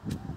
you